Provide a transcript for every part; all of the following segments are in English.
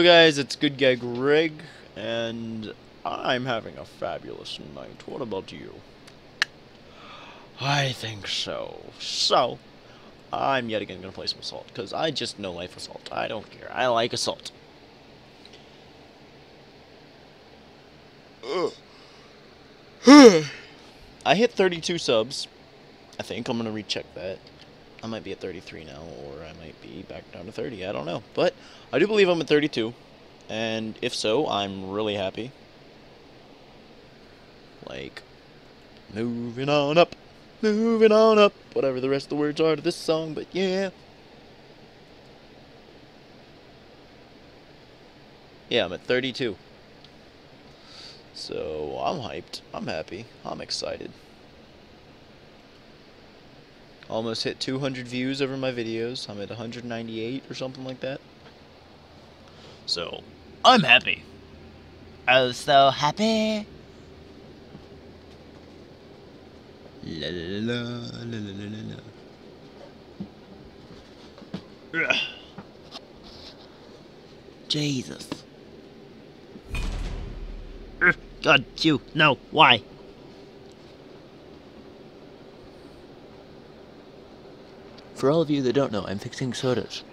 Hello guys, it's Good Guy Greg, and I'm having a fabulous night. What about you? I think so. So, I'm yet again gonna play some Assault, because I just know life Assault. I don't care. I like Assault. I hit 32 subs. I think I'm gonna recheck that. I might be at 33 now, or I might be back down to 30. I don't know. But I do believe I'm at 32. And if so, I'm really happy. Like, moving on up, moving on up, whatever the rest of the words are to this song, but yeah. Yeah, I'm at 32. So, I'm hyped. I'm happy. I'm excited. Almost hit 200 views over my videos. I'm at 198 or something like that. So, I'm happy. Oh, so happy. La la la la la la la. Ugh. Jesus. God, you. No, why? For all of you that don't know, I'm fixing sodas.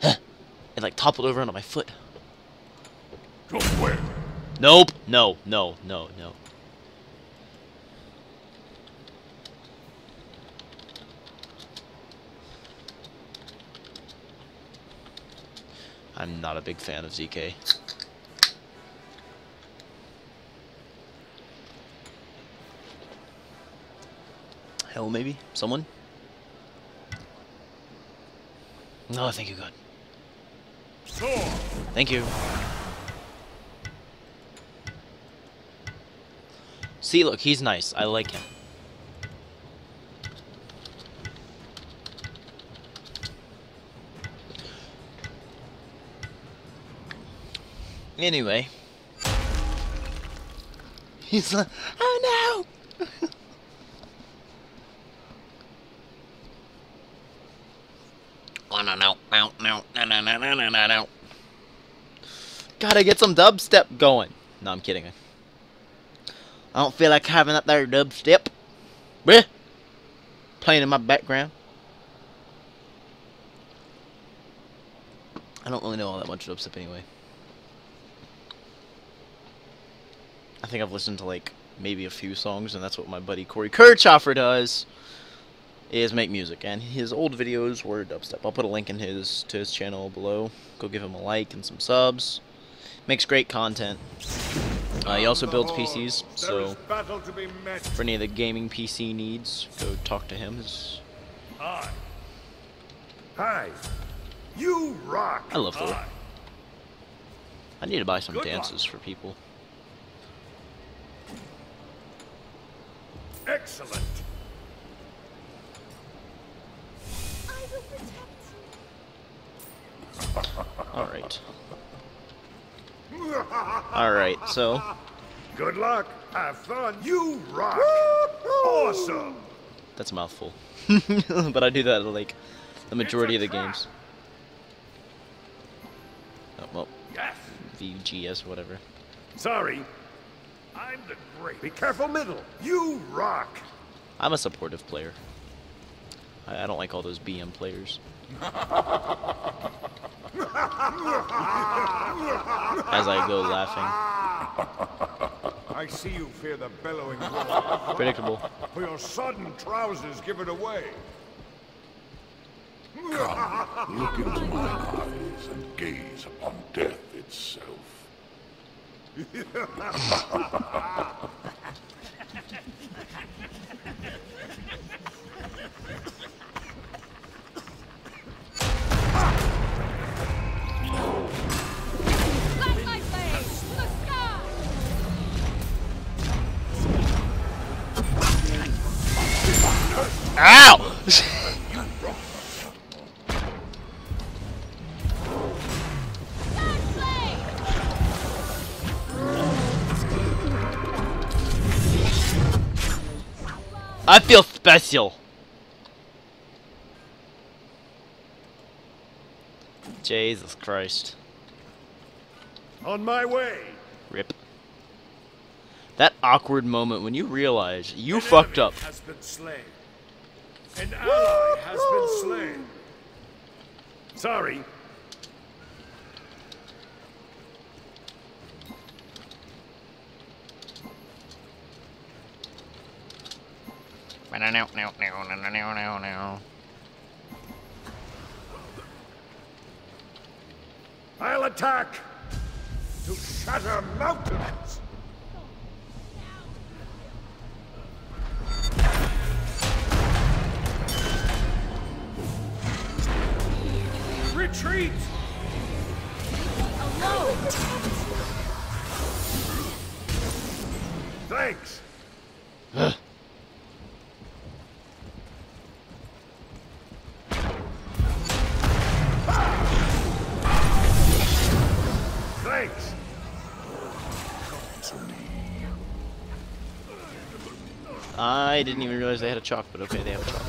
Huh. It like toppled over onto my foot. Go where? Nope. No, no, no, no. I'm not a big fan of ZK. Hell, maybe? Someone? No, thank you, God. Thank you. See, look, he's nice. I like him. Anyway. He's like, oh no! Oh no no no no Gotta get some dubstep going. No, I'm kidding. I don't feel like having that there dubstep. Bleh. Playing in my background. I don't really know all that much dubstep anyway. I think I've listened to like maybe a few songs, and that's what my buddy Kory Kirchhoffer does is make music, and his old videos were dubstep. I'll put a link in his to his channel below. Go give him a like and some subs. Makes great content. Uh, he also builds PCs, so battle to be met. for any of the gaming PC needs, go talk to him. Hi. Hi. You rock. I love Thor. I need to buy some Good luck. dances for people. Excellent. I will protect you. All right. All right. So Good luck. Have fun. You rock. Awesome. that's a mouthful, but I do that like the majority of the games. Oh, well, Yes. VGS, whatever. Sorry. I'm the great. Be careful, middle. You rock. I'm a supportive player. I, I don't like all those BM players. As I go laughing. I see you fear the bellowing roar, Predictable. for your sodden trousers give it away. Come, Look into my eyes and gaze upon death itself. special. Jesus Christ. On my way. Rip. That awkward moment when you realize you An fucked up. Has been slain. An ally has been slain. Sorry. I'll attack to shatter mountains. Retreat! Alone. Thanks. Thanks. I didn't even realize they had a Chaac, but okay, they have a Chaac.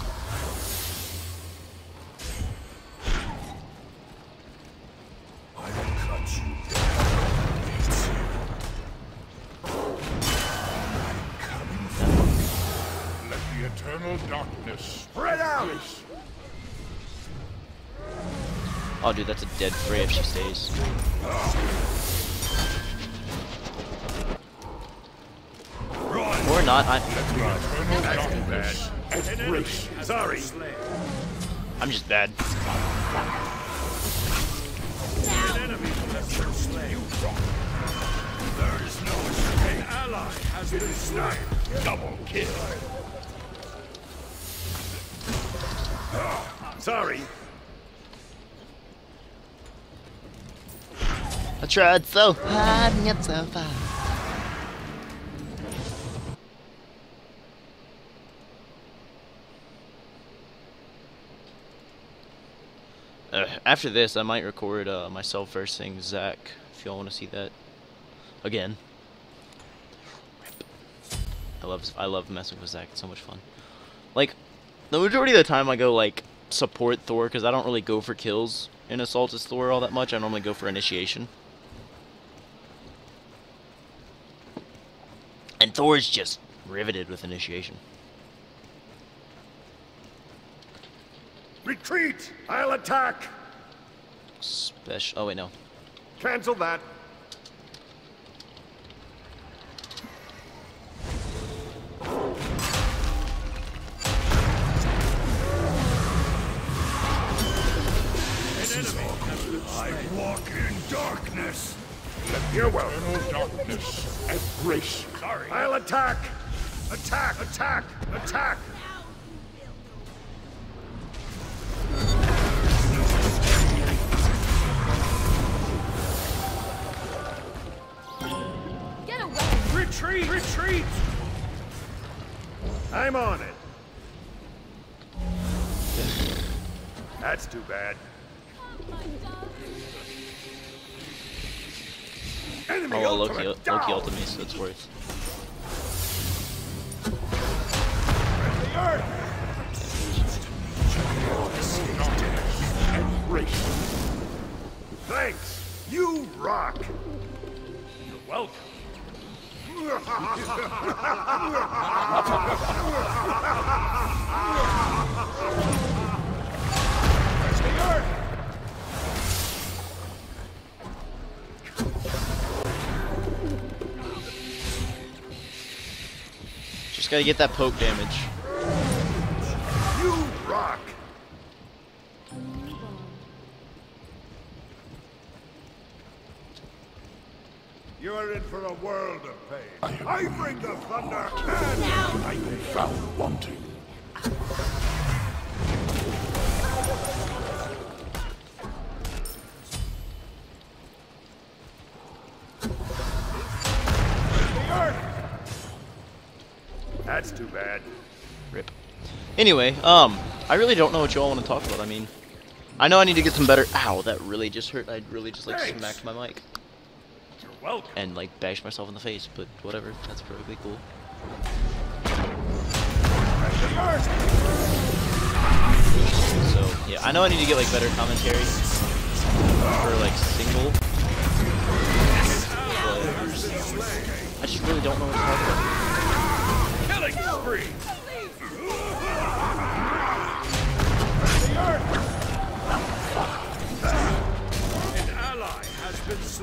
I will cut you down. I'm coming for you. Let the eternal darkness Spread out. Oh, dude, that's a dead Frey if she stays. Or not. I, the eternal darkness embrace you. Sorry. I'm just bad. An enemy has been slain. There is no escape. Ally has been slain. Double kill. Sorry. I tried so hard and yet so far. Uh, after this, I might record uh, myself versing Zach, if y'all want to see that again. I love I love messing with Zach. It's so much fun. Like the majority of the time, I go like support Thor because I don't really go for kills in Assault as Thor all that much. I normally go for initiation. And Thor's just riveted with initiation. Retreat. I'll attack. Special. Oh wait, no. Cancel that. An enemy has been slain. Walk in darkness. You're welcome. Eternal darkness embrace you. Sorry. I'll attack. Attack. Attack. Attack. Retreat. Retreat. I'm on it. That's too bad. Enemy Oh well, Loki, Loki ultimate, so it's worth. Gotta get that poke damage. You rock. You're in for a world of pain. I bring the thunder and I be found wanting. Anyway, um, I really don't know what y'all want to talk about. I mean, I know I need to get some better. Ow, that really just hurt. I'd really just like Thanks. smack my mic You're welcome. and like bash myself in the face, but whatever. That's perfectly cool. So yeah, I know I need to get like better commentary for like single. slain. I just really don't know what to talk about. Killing spree.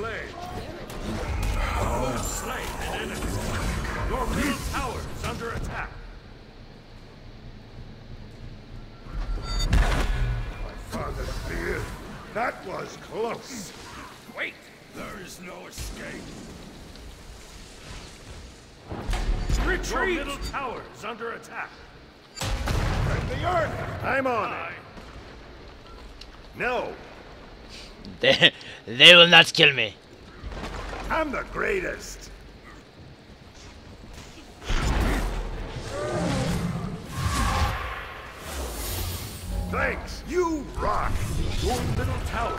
Has been slain. Slain an enemy. Your middle tower is under attack. My father's beard. That was close. Wait, there is no escape. Retreat! Your middle tower is under attack. The earth. I'm on Aye. it. No, They, they will not kill me. I'm the greatest. Thanks. You rock. Your middle tower.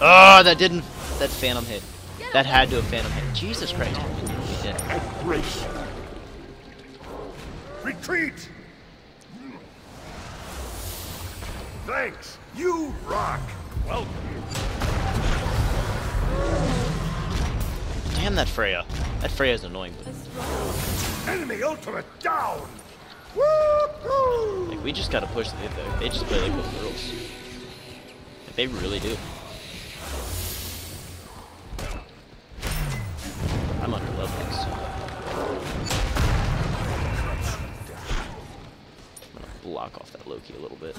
Oh, that didn't. That phantom hit. That had to have phantom hit. Jesus Christ. He did. Retreat. Thanks. You rock. Welcome. Damn that Freya. That Freya's annoying. But, Enemy ultimate down. Woo-hoo! like, we just gotta push. They, they- they just play like little girls. Like, they really do. Block Loki a little bit.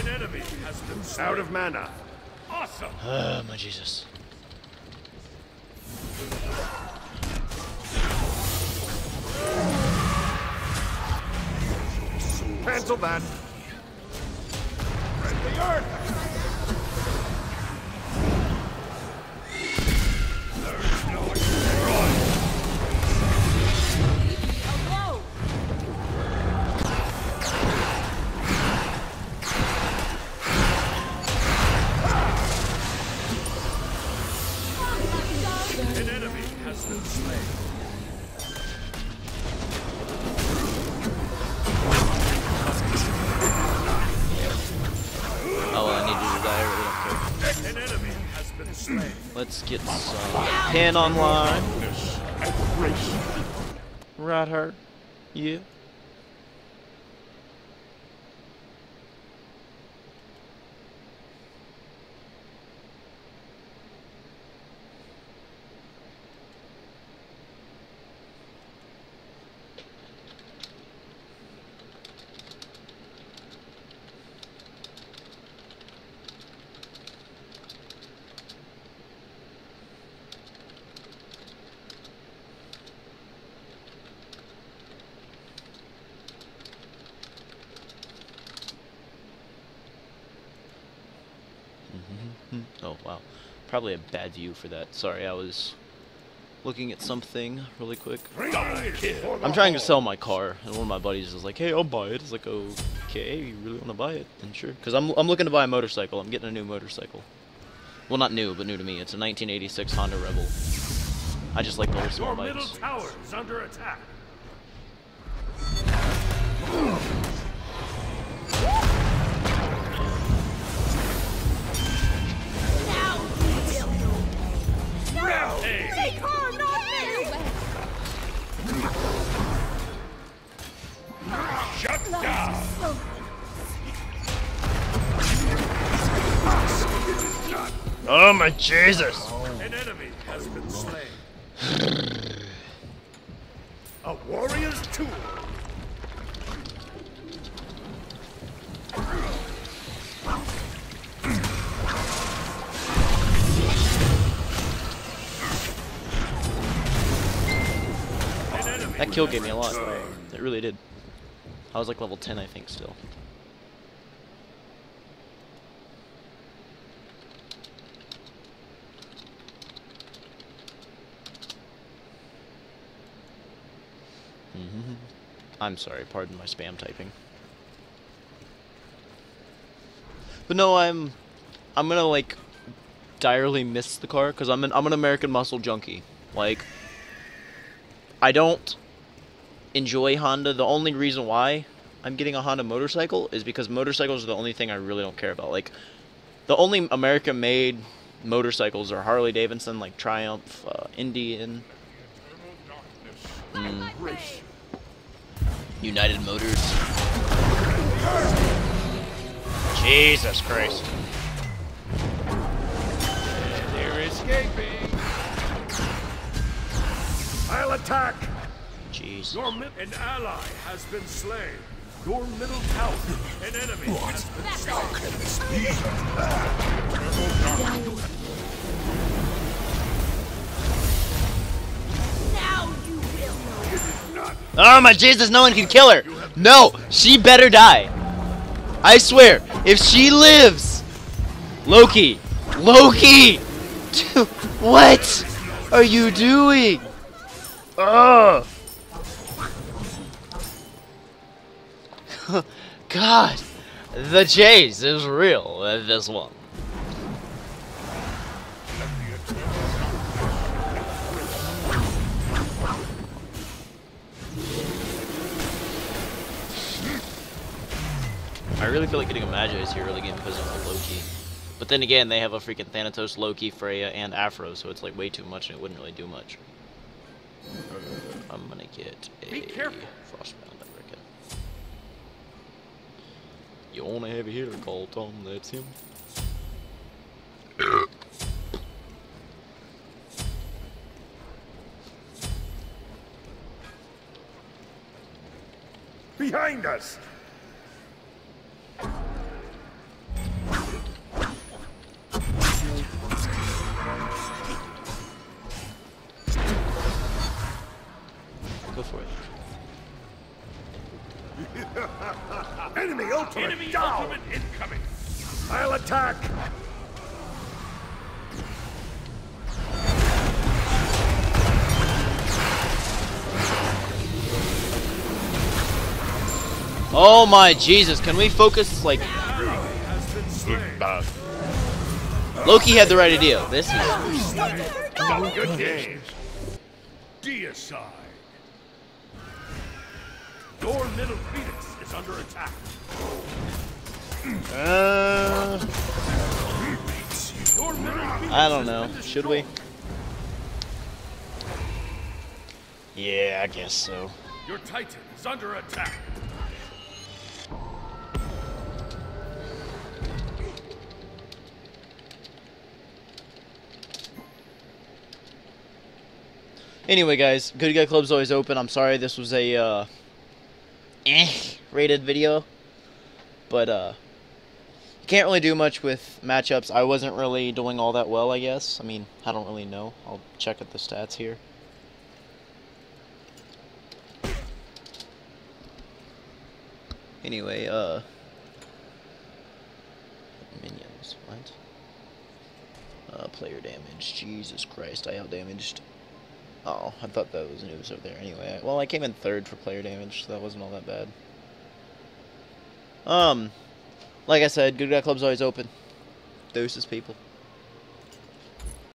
An enemy has been slain. Out of mana. Awesome. Oh my Jesus. Cancel that. Rend the earth. Some online. Her. Yeah. Mm-hmm. Mm-hmm. Oh wow. Probably a bad view for that. Sorry, I was looking at something really quick. I'm trying to sell my car, and one of my buddies is like, "Hey, I'll buy it." It's like, "Okay, you really want to buy it?" Then sure. Because I'm I'm looking to buy a motorcycle. I'm getting a new motorcycle. Well, not new, but new to me. It's a 1986 Honda Rebel. I just like the old small Your middle bikes. tower is under attack. Take not me. Shut down. Oh my Jesus! Enemy That kill gave me a lot. It really did. I was like level 10, I think, still. Mhm. I'm sorry, pardon my spam typing. But no, I'm I'm gonna like direly miss the car because I'm an I'm an American muscle junkie. Like I don't enjoy Honda. The only reason why I'm getting a Honda motorcycle is because motorcycles are the only thing I really don't care about. Like, the only American-made motorcycles are Harley Davidson, like Triumph, uh, Indian, mm, United Motors. Jesus Christ. They're escaping. I'll attack. Jeez. Your mid- an ally has been slain. Your middle tower, an enemy has been slain. Now you will. Oh my Jesus, no one can kill her. No, she better die. I swear, if she lives, Loki, Loki, what are you doing? Ugh. God, the chase is real in this one. I really feel like getting a Magi's here early game because of the Loki. But then again, they have a freaking Thanatos, Loki, Freya, and Afro, so it's like way too much and it wouldn't really do much. I'm gonna get a Be careful. Frostbound, You want a heavy hitter call, Tom? That's him. Behind us. Enemy ultimate Enemy down. ultimate incoming. I'll attack. Oh my Jesus, can we focus, like, Has been slain. Loki had the right idea. This is Good game. Deicide. Your middle phoenix is under attack. Uh, Your middle phoenix I don't know. Should we? Yeah, I guess so. Your titan is under attack. Anyway, guys, Good Guy Club's always open. I'm sorry this was a uh, eh rated video, but uh, can't really do much with matchups. I wasn't really doing all that well, I guess. I mean, I don't really know. I'll check at the stats here. Anyway, uh, minions, what? Uh, player damage. Jesus Christ, I outdamaged. Oh, I thought that was news over there. Anyway, I- well, I came in third for player damage, so that wasn't all that bad. Um, like I said, Good Guy Club's always open. Deuces, people.